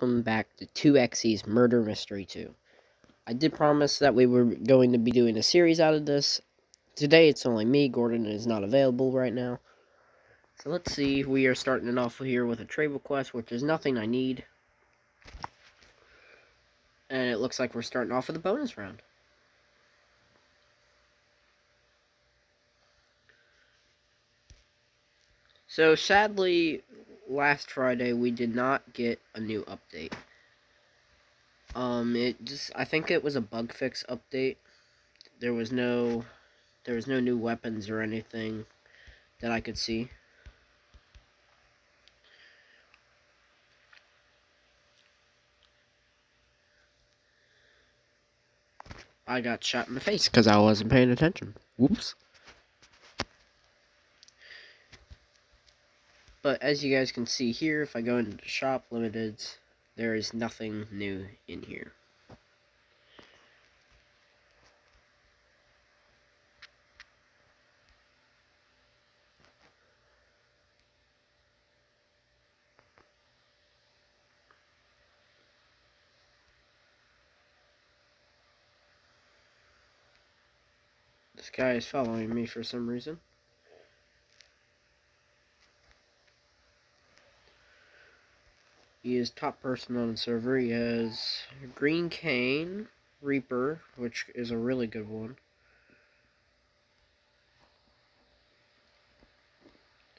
welcome back to 2XE's Murder Mystery 2. I did promise that we were going to be doing a series out of this. Today it's only me, Gordon is not available right now. So let's see, we are starting it off here with a trade request, which is nothing I need. And it looks like we're starting off with a bonus round. So sadly, last Friday we did not get a new update. Um, it just I think it was a bug fix update. There was no there was no new weapons or anything that I could see. I got shot in the face because I wasn't paying attention. Whoops. But as you guys can see here, if I go into shop limiteds, there is nothing new in here. This guy is following me for some reason. He is top person on the server. He has Green Cane, Reaper, which is a really good one.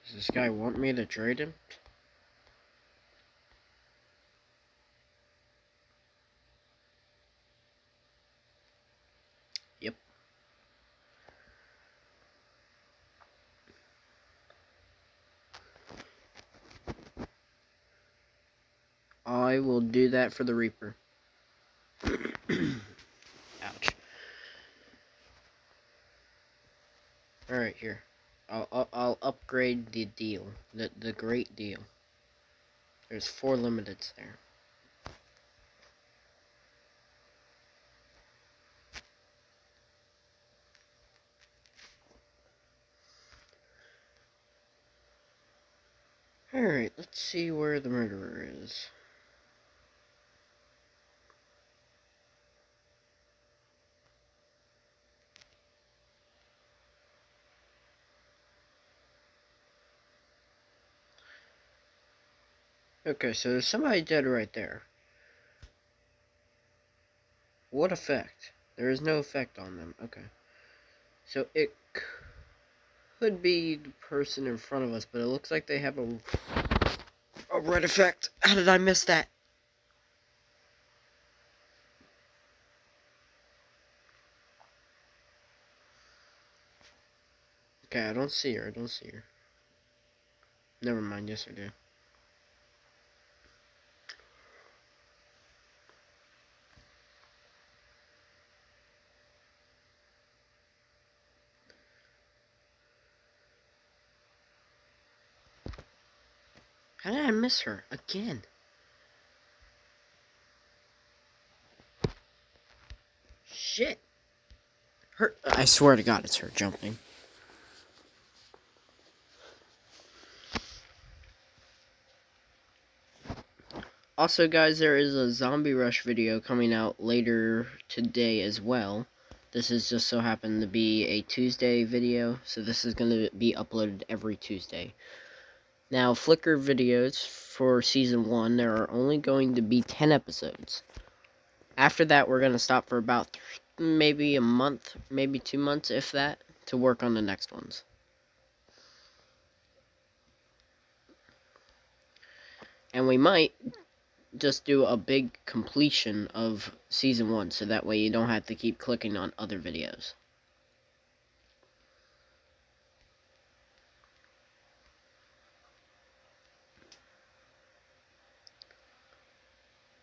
Does this guy want me to trade him? I will do that for the Reaper. Ouch. Alright, here. I'll, I'll, I'll, upgrade the deal. The, the great deal. There's four limiteds there. Alright, let's see where the murderer is. Okay, so there's somebody dead right there. What effect? There is no effect on them. Okay. So it could be the person in front of us, but it looks like they have a, a red effect. How did I miss that? Okay, I don't see her. I don't see her. Never mind. Yes, I do. Miss her again? Shit. Her uh, I swear to god it's her jumping. Also guys, there is a Zombie Rush video coming out later today as well. This is just so happened to be a Tuesday video, so this is going to be uploaded every Tuesday. Now, Flicker videos for season one, there are only going to be 10 episodes. After that, we're going to stop for about maybe a month, maybe two months, if that, to work on the next ones. And we might just do a big completion of season one, so that way you don't have to keep clicking on other videos.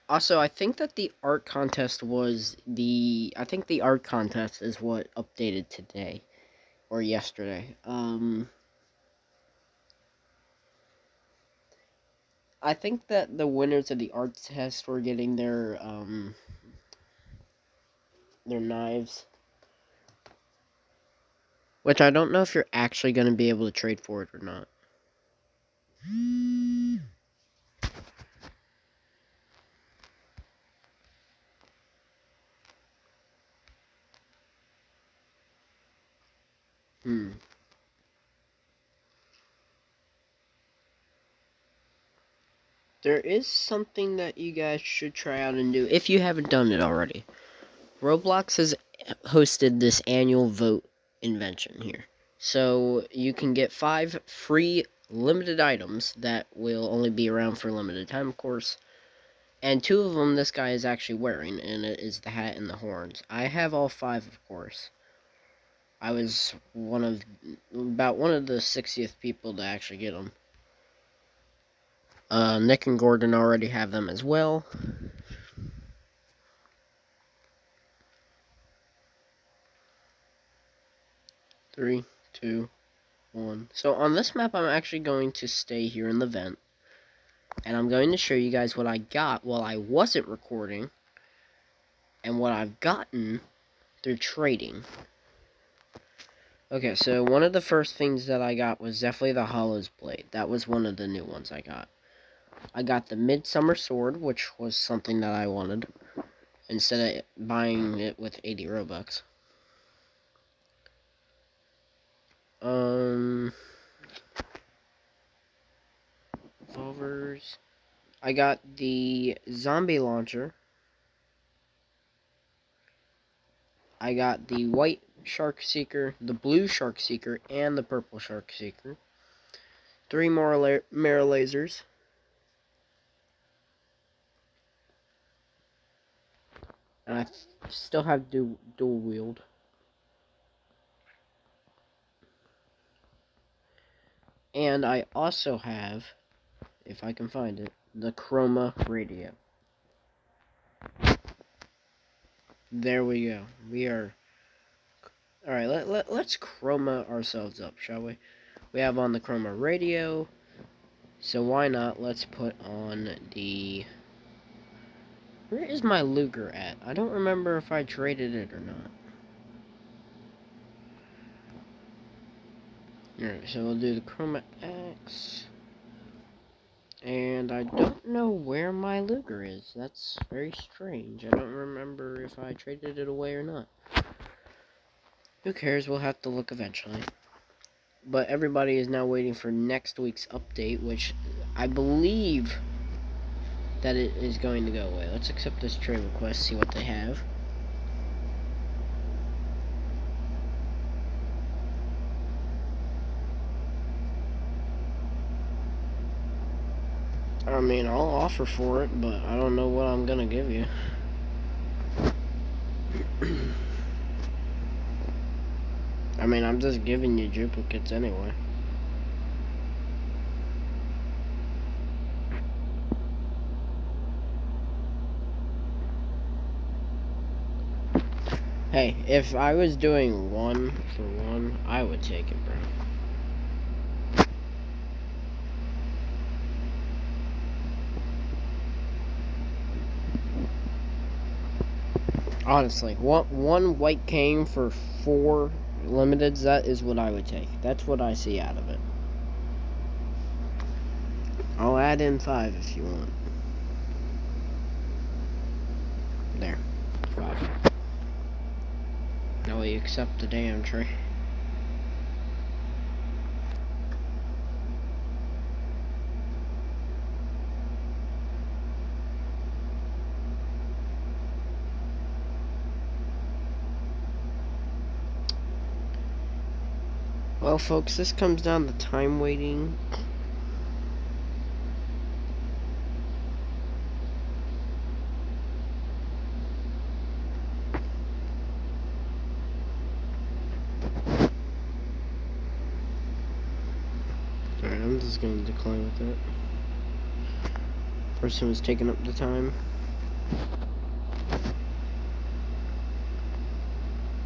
Also, I think that the art contest was the... I think the art contest is what updated today. Or yesterday. Um... I think that the winners of the art test were getting their, um... Their knives. Which I don't know if you're actually going to be able to trade for it or not. Hmm. There is something that you guys should try out and do if you haven't done it already. Roblox has hosted this annual vote invention here. So you can get five free limited items that will only be around for a limited time, of course. And two of them this guy is actually wearing, and it is the hat and the horns. I have all five, of course. I was one of, about one of the 60th people to actually get them. Uh, Nick and Gordon already have them as well. Three, two, one. So on this map, I'm actually going to stay here in the vent. And I'm going to show you guys what I got while I wasn't recording. And what I've gotten through trading. Okay, so one of the first things that I got was definitely the Hallow's Blade. That was one of the new ones I got. I got the Midsummer Sword, which was something that I wanted. Instead of buying it with 80 Robux. Um... Revolvers. I got the Zombie Launcher. I got the White Shark Seeker, the Blue Shark Seeker, and the Purple Shark Seeker. Three more la lasers. And I still have du dual wield. And I also have, if I can find it, the Chroma radio. There we go. We are... Alright, let, let, let's chroma ourselves up, shall we? We have on the chroma radio. So why not, let's put on the where is my Luger at? I don't remember if I traded it or not. Alright, so we'll do the Chroma X. And I don't know where my Luger is. That's very strange. I don't remember if I traded it away or not. Who cares? We'll have to look eventually. But everybody is now waiting for next week's update, which I believe that it is going to go away. Let's accept this trade request, see what they have. I mean, I'll offer for it, but I don't know what I'm gonna give you. I mean, I'm just giving you duplicates anyway. Hey, if I was doing one for one, I would take it, bro. Honestly, one, one white cane for four limiteds, that is what I would take. That's what I see out of it. I'll add in five if you want. There. Five. Now we accept the damn tree. Folks, this comes down to time waiting. Alright, I'm just going to decline with it. Person was taking up the time.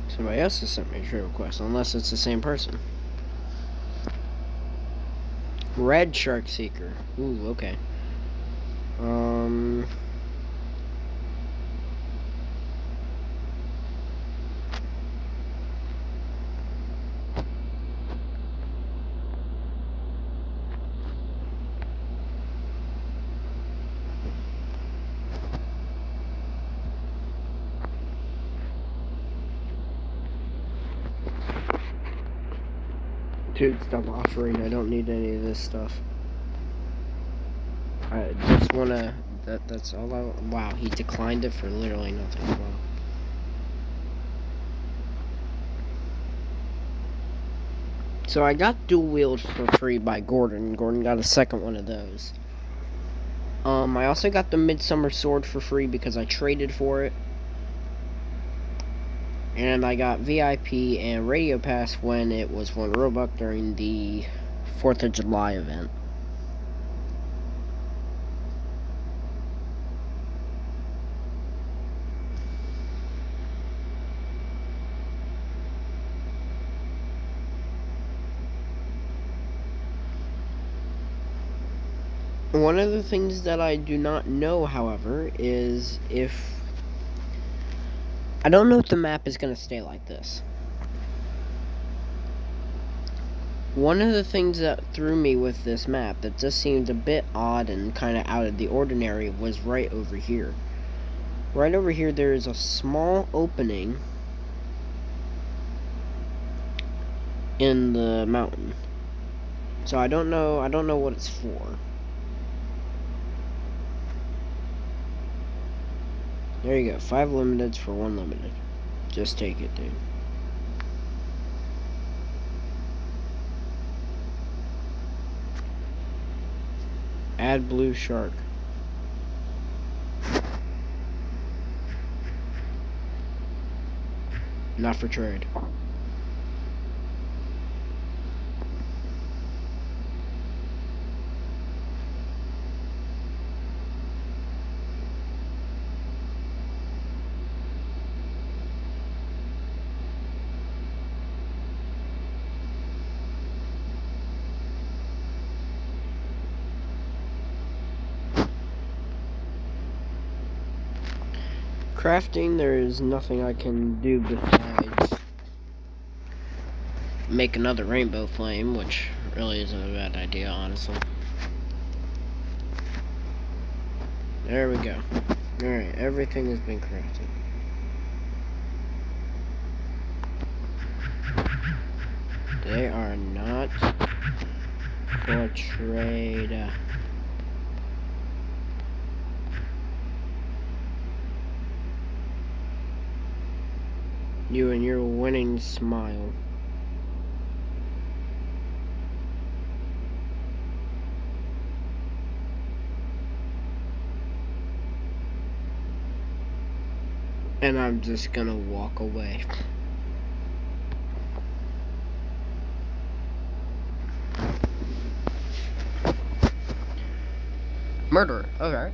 Somebody else has sent me a trade request, unless it's the same person. Red Shark Seeker. Ooh, okay. Um... Dude, stop offering. I don't need any of this stuff. I just wanna. That that's all I. Wow, he declined it for literally nothing. Wow. So I got dual wield for free by Gordon. Gordon got a second one of those. Um, I also got the Midsummer Sword for free because I traded for it. And I got VIP and Radio Pass when it was one Roebuck during the 4th of July event. One of the things that I do not know, however, is if... I don't know if the map is going to stay like this. One of the things that threw me with this map that just seemed a bit odd and kind of out of the ordinary was right over here. Right over here there is a small opening in the mountain. So I don't know I don't know what it's for. There you go. Five limiteds for one limited. Just take it, dude. Add blue shark. Not for trade. Crafting, there is nothing I can do besides make another rainbow flame, which really isn't a bad idea, honestly. There we go. Alright, everything has been crafted. They are not for You and your winning smile. And I'm just gonna walk away. Murderer, alright.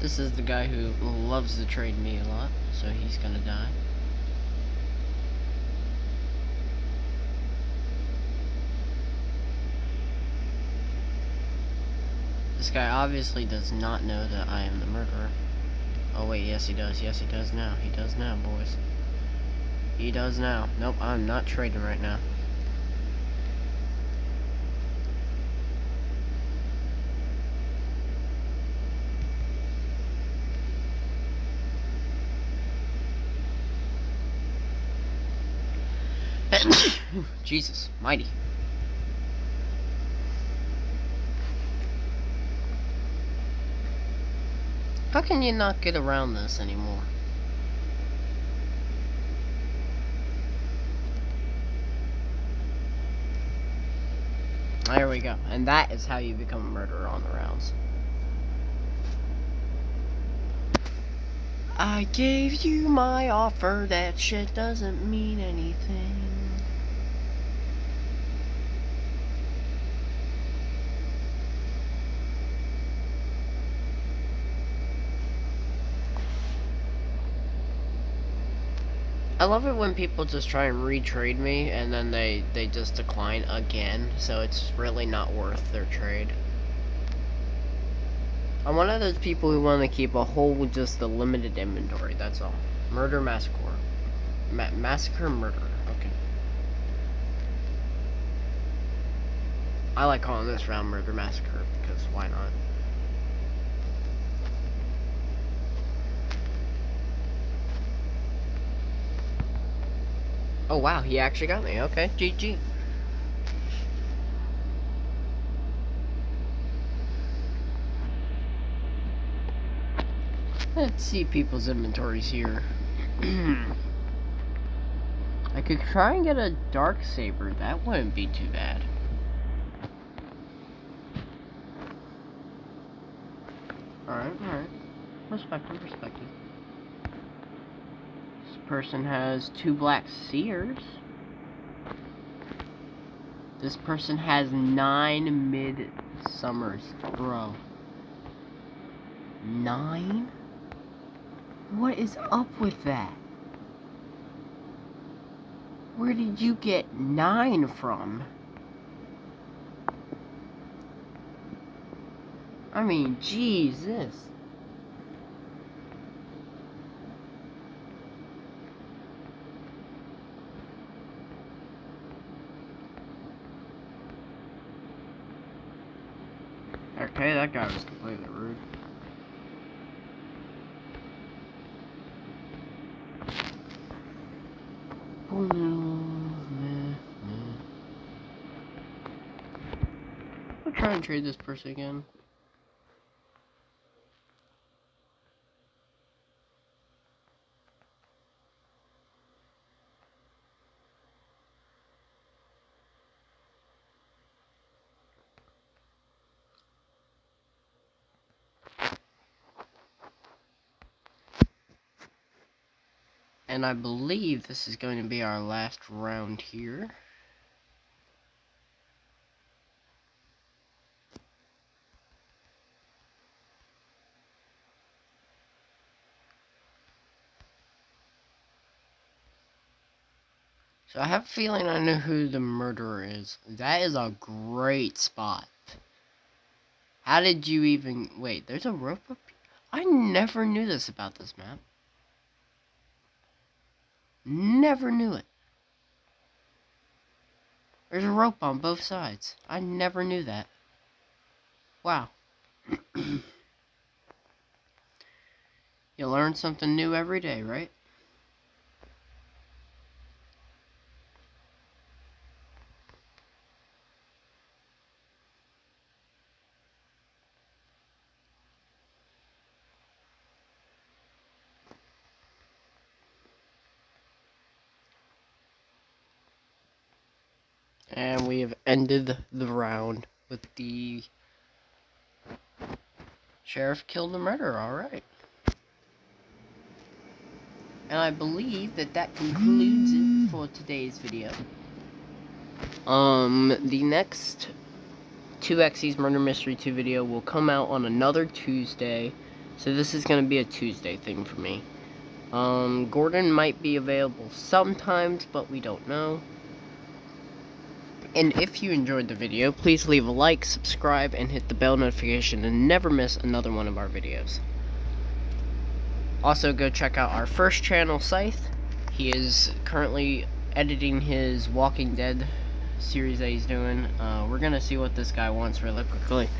This is the guy who loves to trade me a lot, so he's gonna die. This guy obviously does not know that I am the murderer. Oh wait, yes he does. Yes he does now. He does now, boys. He does now. Nope, I'm not trading right now. Jesus, mighty. How can you not get around this anymore? There we go. And that is how you become a murderer on the rounds. I gave you my offer, that shit doesn't mean anything. I love it when people just try and retrade me and then they, they just decline again, so it's really not worth their trade. I'm one of those people who want to keep a whole, just a limited inventory, that's all. Murder Massacre. Ma massacre Murder, okay. I like calling this round Murder Massacre, because why not? Oh wow, he actually got me. Okay, GG. Let's see people's inventories here. I could try and get a dark saber. That wouldn't be too bad. Alright, alright. Perspective, perspective. Person has two black seers. This person has nine mid-summers. Bro. Nine? What is up with that? Where did you get nine from? I mean, Jesus. Okay, that guy was completely rude. Oh no, I'll try and trade this person again. And I believe this is going to be our last round here. So I have a feeling I know who the murderer is. That is a great spot. How did you even... Wait, there's a rope up I never knew this about this map. Never knew it. There's a rope on both sides. I never knew that. Wow. you learn something new every day, right? And we have ended the round with the sheriff killed the murderer, alright. And I believe that that concludes it for today's video. Um, the next 2x's Murder Mystery 2 video will come out on another Tuesday. So this is going to be a Tuesday thing for me. Um, Gordon might be available sometimes, but we don't know. And if you enjoyed the video, please leave a like, subscribe, and hit the bell notification to never miss another one of our videos. Also, go check out our first channel, Scythe. He is currently editing his Walking Dead series that he's doing. Uh, we're gonna see what this guy wants really quickly.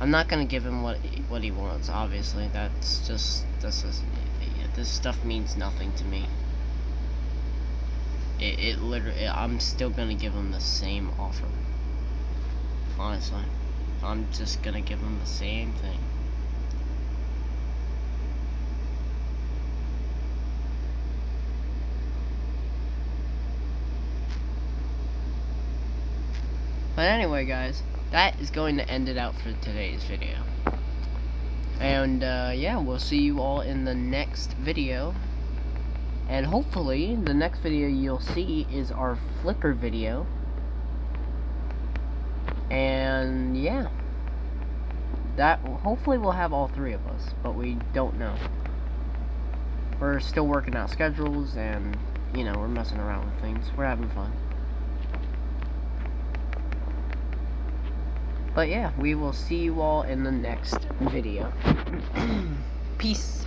I'm not gonna give him what he, what he wants. Obviously, that's just this is this stuff means nothing to me it, it literally, I'm still gonna give him the same offer. Honestly. I'm just gonna give him the same thing. But anyway, guys, that is going to end it out for today's video. And, uh, yeah, we'll see you all in the next video. And hopefully, the next video you'll see is our Flicker video. And, yeah. That, hopefully we'll have all three of us, but we don't know. We're still working out schedules, and, you know, we're messing around with things. We're having fun. But yeah, we will see you all in the next video. Peace.